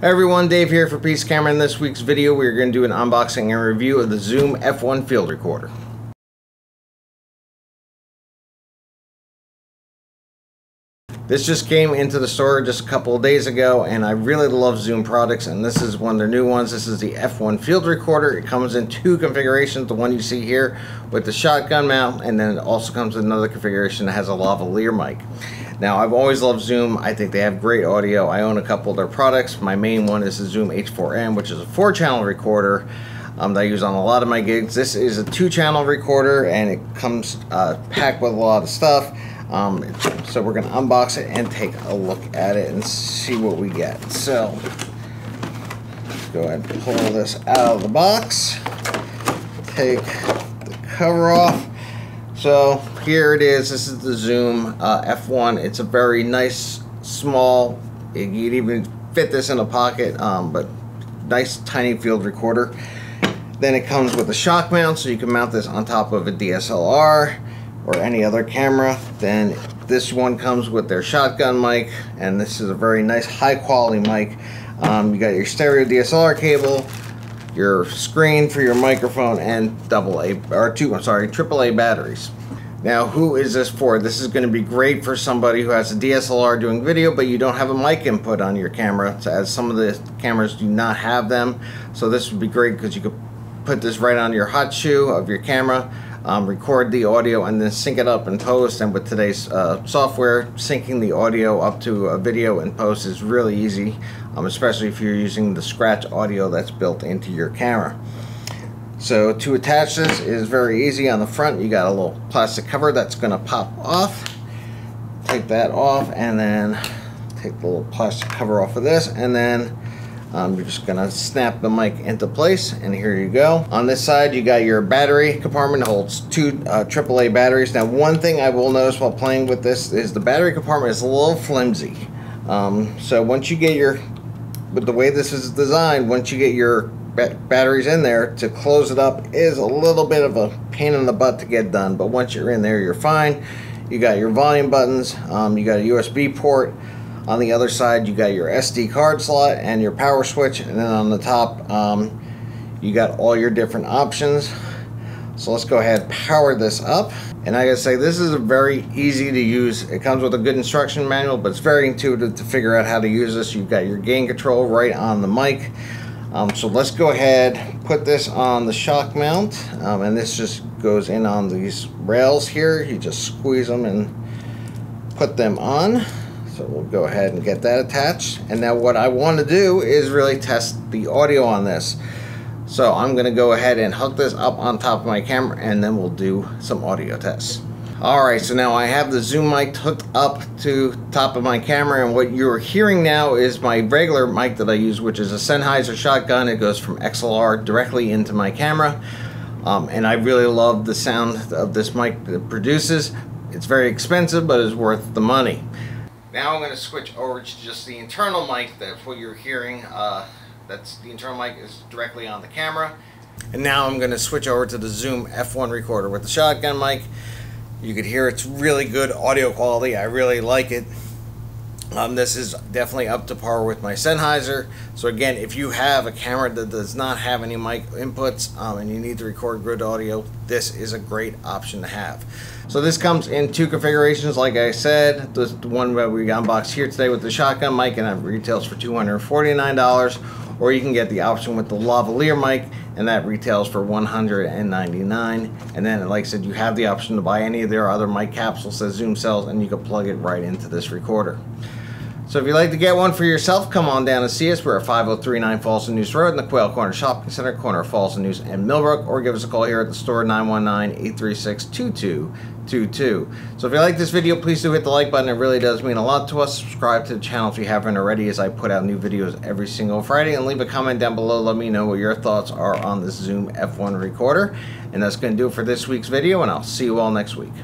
Hey everyone, Dave here for Peace Camera. In this week's video, we're going to do an unboxing and review of the Zoom F1 Field Recorder. This just came into the store just a couple of days ago and I really love Zoom products and this is one of their new ones. This is the F1 field recorder. It comes in two configurations, the one you see here with the shotgun mount and then it also comes with another configuration that has a lavalier mic. Now I've always loved Zoom. I think they have great audio. I own a couple of their products. My main one is the Zoom H4n which is a four channel recorder um, that I use on a lot of my gigs. This is a two channel recorder and it comes uh, packed with a lot of stuff. Um, so we're going to unbox it and take a look at it and see what we get. So let's go ahead and pull this out of the box. Take the cover off. So here it is. This is the Zoom uh, F1. It's a very nice, small, you'd even fit this in a pocket, um, but nice tiny field recorder. Then it comes with a shock mount, so you can mount this on top of a DSLR or any other camera. Then this one comes with their shotgun mic, and this is a very nice high quality mic. Um, you got your stereo DSLR cable, your screen for your microphone, and double A or two. I'm sorry, triple A batteries. Now, who is this for? This is going to be great for somebody who has a DSLR doing video, but you don't have a mic input on your camera, as some of the cameras do not have them. So this would be great because you could put this right on your hot shoe of your camera um, record the audio and then sync it up in post. And with today's uh, software syncing the audio up to a video in post is really easy um, especially if you're using the scratch audio that's built into your camera. So to attach this is very easy. On the front you got a little plastic cover that's going to pop off. Take that off and then take the little plastic cover off of this and then um, you're just gonna snap the mic into place and here you go. On this side you got your battery compartment holds two uh, AAA batteries. Now one thing I will notice while playing with this is the battery compartment is a little flimsy. Um, so once you get your, with the way this is designed, once you get your batteries in there to close it up is a little bit of a pain in the butt to get done but once you're in there you're fine you got your volume buttons um, you got a USB port on the other side, you got your SD card slot and your power switch. And then on the top, um, you got all your different options. So let's go ahead power this up. And I gotta say, this is a very easy to use. It comes with a good instruction manual, but it's very intuitive to figure out how to use this. You've got your gain control right on the mic. Um, so let's go ahead, put this on the shock mount. Um, and this just goes in on these rails here. You just squeeze them and put them on. So we'll go ahead and get that attached. And now what I want to do is really test the audio on this. So I'm going to go ahead and hook this up on top of my camera and then we'll do some audio tests. Alright, so now I have the zoom mic hooked up to top of my camera and what you're hearing now is my regular mic that I use which is a Sennheiser shotgun. It goes from XLR directly into my camera. Um, and I really love the sound of this mic that it produces. It's very expensive but it's worth the money. Now I'm going to switch over to just the internal mic. That's what you're hearing. Uh, that's the internal mic is directly on the camera. And now I'm going to switch over to the Zoom F1 recorder with the shotgun mic. You can hear it's really good audio quality. I really like it. Um, this is definitely up to par with my Sennheiser. So again, if you have a camera that does not have any mic inputs um, and you need to record good audio, this is a great option to have. So this comes in two configurations, like I said. The one that we unboxed here today with the shotgun mic and it retails for $249 or you can get the option with the lavalier mic and that retails for $199. and then like I said you have the option to buy any of their other mic capsules that Zoom sells and you can plug it right into this recorder. So if you'd like to get one for yourself, come on down and see us. We're at 5039 Falls of Neuse Road in the Quail Corner Shopping Center, corner of Falls of Neuse and Millbrook, or give us a call here at the store 919-836-2222. So if you like this video, please do hit the like button. It really does mean a lot to us. Subscribe to the channel if you haven't already as I put out new videos every single Friday and leave a comment down below. Let me know what your thoughts are on this Zoom F1 recorder. And that's going to do it for this week's video and I'll see you all next week.